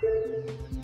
Thank you.